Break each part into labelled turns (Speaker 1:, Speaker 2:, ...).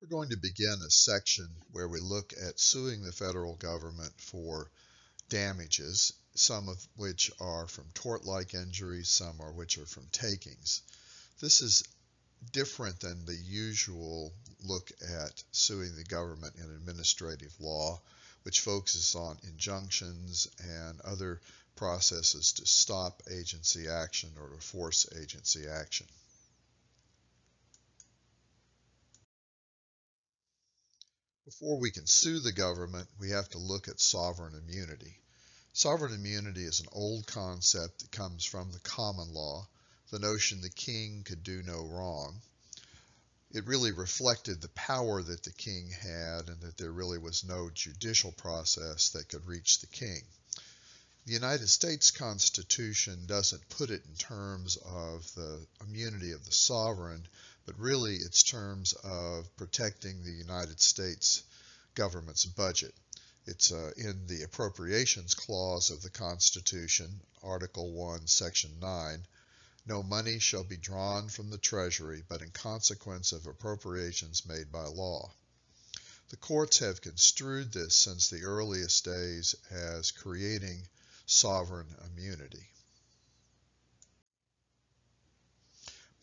Speaker 1: We're going to begin a section where we look at suing the federal government for damages, some of which are from tort-like injuries, some are which are from takings. This is different than the usual look at suing the government in administrative law, which focuses on injunctions and other processes to stop agency action or to force agency action. Before we can sue the government, we have to look at sovereign immunity. Sovereign immunity is an old concept that comes from the common law, the notion the king could do no wrong. It really reflected the power that the king had and that there really was no judicial process that could reach the king. The United States Constitution doesn't put it in terms of the immunity of the sovereign, but really it's terms of protecting the United States government's budget. It's uh, in the Appropriations Clause of the Constitution, Article 1, Section 9. No money shall be drawn from the Treasury but in consequence of appropriations made by law. The courts have construed this since the earliest days as creating sovereign immunity.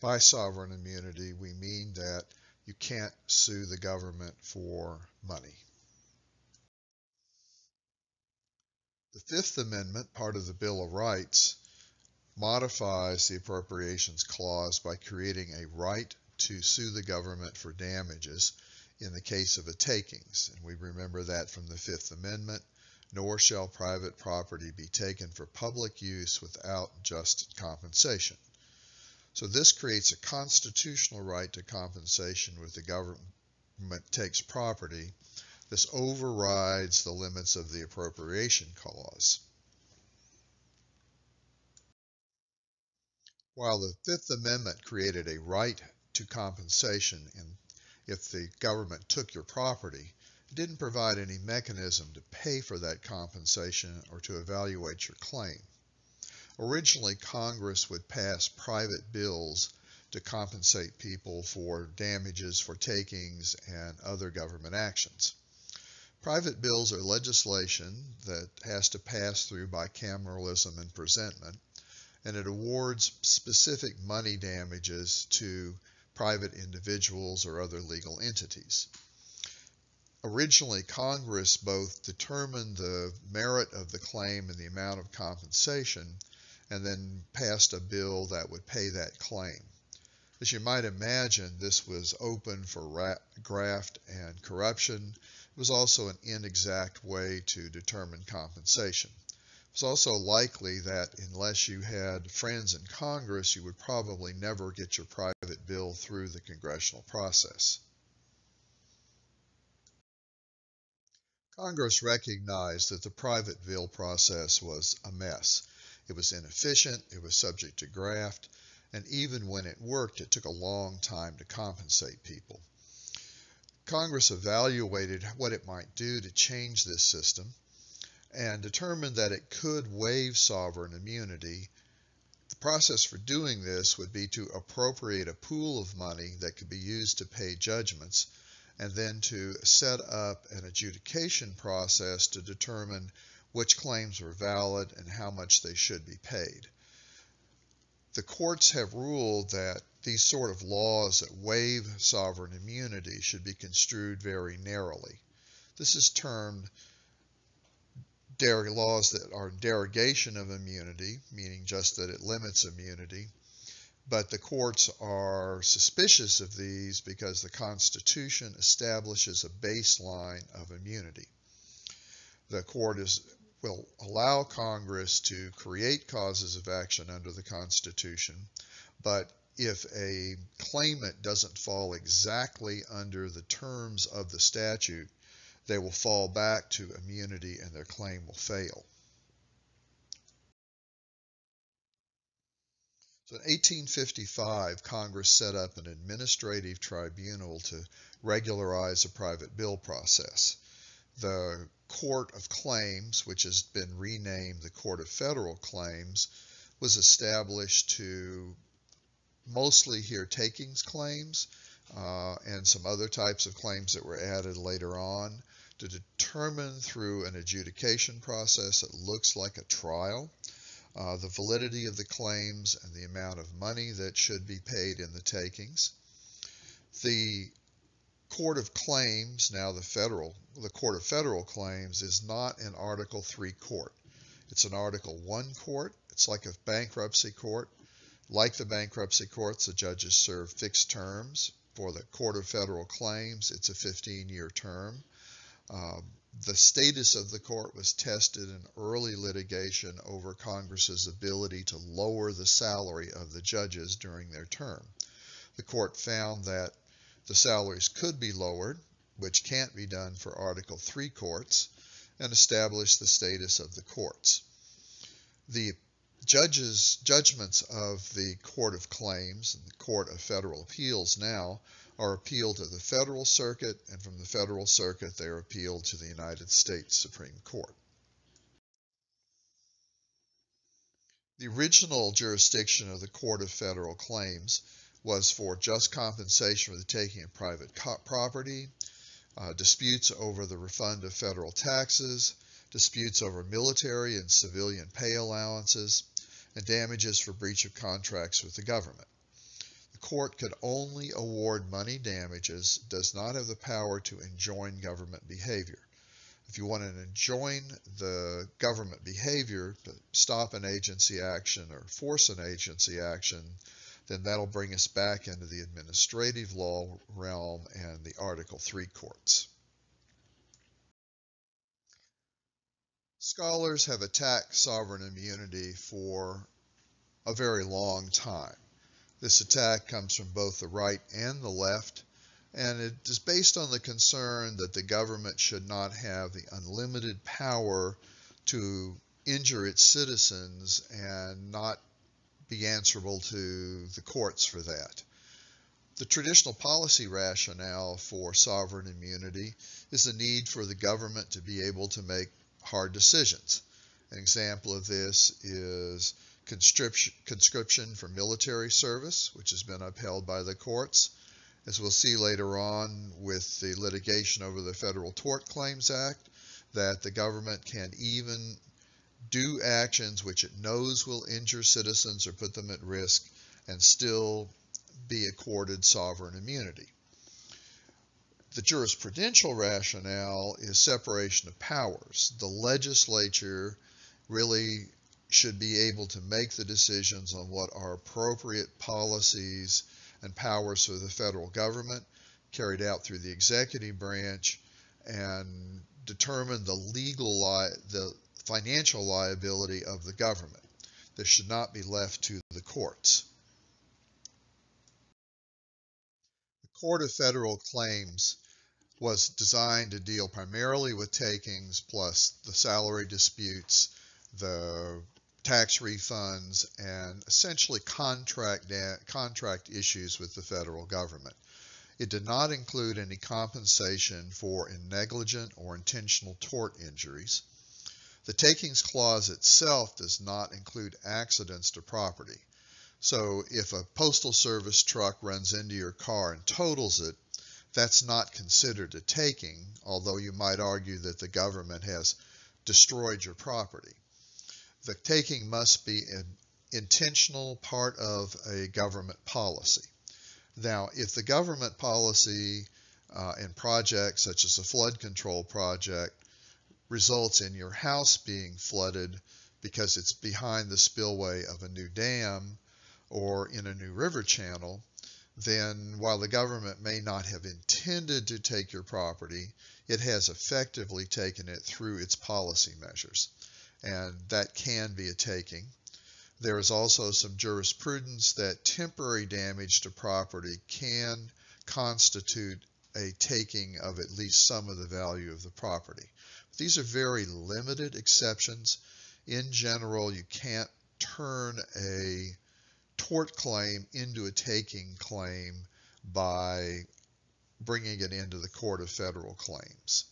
Speaker 1: By sovereign immunity, we mean that you can't sue the government for money. The Fifth Amendment, part of the Bill of Rights, modifies the Appropriations Clause by creating a right to sue the government for damages in the case of a takings. And we remember that from the Fifth Amendment, nor shall private property be taken for public use without just compensation. So this creates a constitutional right to compensation where the government takes property. This overrides the limits of the appropriation clause. While the Fifth Amendment created a right to compensation in, if the government took your property, it didn't provide any mechanism to pay for that compensation or to evaluate your claim. Originally, Congress would pass private bills to compensate people for damages for takings and other government actions. Private bills are legislation that has to pass through bicameralism and presentment, and it awards specific money damages to private individuals or other legal entities. Originally, Congress both determined the merit of the claim and the amount of compensation, and then passed a bill that would pay that claim. As you might imagine, this was open for graft and corruption. It was also an inexact way to determine compensation. It was also likely that unless you had friends in Congress, you would probably never get your private bill through the congressional process. Congress recognized that the private bill process was a mess. It was inefficient, it was subject to graft, and even when it worked, it took a long time to compensate people. Congress evaluated what it might do to change this system and determined that it could waive sovereign immunity. The process for doing this would be to appropriate a pool of money that could be used to pay judgments and then to set up an adjudication process to determine which claims were valid, and how much they should be paid. The courts have ruled that these sort of laws that waive sovereign immunity should be construed very narrowly. This is termed laws that are derogation of immunity, meaning just that it limits immunity, but the courts are suspicious of these because the Constitution establishes a baseline of immunity. The court is will allow Congress to create causes of action under the Constitution, but if a claimant doesn't fall exactly under the terms of the statute, they will fall back to immunity and their claim will fail. So in 1855, Congress set up an administrative tribunal to regularize a private bill process. The Court of Claims, which has been renamed the Court of Federal Claims, was established to mostly hear takings claims, uh, and some other types of claims that were added later on to determine through an adjudication process that looks like a trial uh, the validity of the claims and the amount of money that should be paid in the takings. The Court of Claims, now the federal, the Court of Federal Claims, is not an Article 3 court. It's an Article 1 court. It's like a bankruptcy court. Like the bankruptcy courts, the judges serve fixed terms. For the Court of Federal Claims, it's a 15-year term. Um, the status of the court was tested in early litigation over Congress's ability to lower the salary of the judges during their term. The court found that the salaries could be lowered, which can't be done for Article 3 courts, and establish the status of the courts. The judges' judgments of the Court of Claims and the Court of Federal Appeals now are appealed to the Federal Circuit, and from the Federal Circuit they are appealed to the United States Supreme Court. The original jurisdiction of the Court of Federal Claims was for just compensation for the taking of private property, uh, disputes over the refund of federal taxes, disputes over military and civilian pay allowances, and damages for breach of contracts with the government The court could only award money damages, does not have the power to enjoin government behavior. If you want to enjoin the government behavior, to stop an agency action or force an agency action, then that'll bring us back into the administrative law realm and the Article 3 courts. Scholars have attacked sovereign immunity for a very long time. This attack comes from both the right and the left, and it is based on the concern that the government should not have the unlimited power to injure its citizens and not be answerable to the courts for that. The traditional policy rationale for sovereign immunity is the need for the government to be able to make hard decisions. An example of this is conscription, for military service, which has been upheld by the courts. As we'll see later on with the litigation over the Federal Tort Claims Act, that the government can even do actions which it knows will injure citizens or put them at risk and still be accorded sovereign immunity. The jurisprudential rationale is separation of powers. The legislature really should be able to make the decisions on what are appropriate policies and powers for the federal government carried out through the executive branch and determine the legal the financial liability of the government. This should not be left to the courts. The Court of Federal Claims was designed to deal primarily with takings plus the salary disputes, the tax refunds, and essentially contract, contract issues with the federal government. It did not include any compensation for negligent or intentional tort injuries. The takings clause itself does not include accidents to property. So if a postal service truck runs into your car and totals it, that's not considered a taking, although you might argue that the government has destroyed your property the taking must be an intentional part of a government policy. Now, if the government policy uh, and projects such as a flood control project results in your house being flooded because it's behind the spillway of a new dam or in a new river channel, then while the government may not have intended to take your property, it has effectively taken it through its policy measures and that can be a taking. There is also some jurisprudence that temporary damage to property can constitute a taking of at least some of the value of the property. These are very limited exceptions. In general, you can't turn a tort claim into a taking claim by bringing it into the Court of Federal Claims.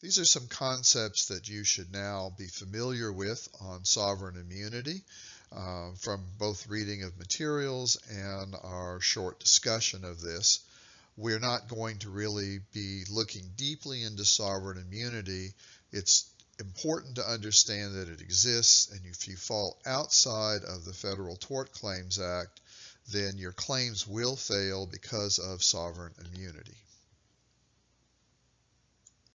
Speaker 1: These are some concepts that you should now be familiar with on sovereign immunity. uh, from both reading of materials and our short discussion of this. We're not going to really be looking deeply into sovereign immunity. It's important to understand that it exists, and if you fall outside of the Federal Tort Claims Act, then your claims will fail because of sovereign immunity.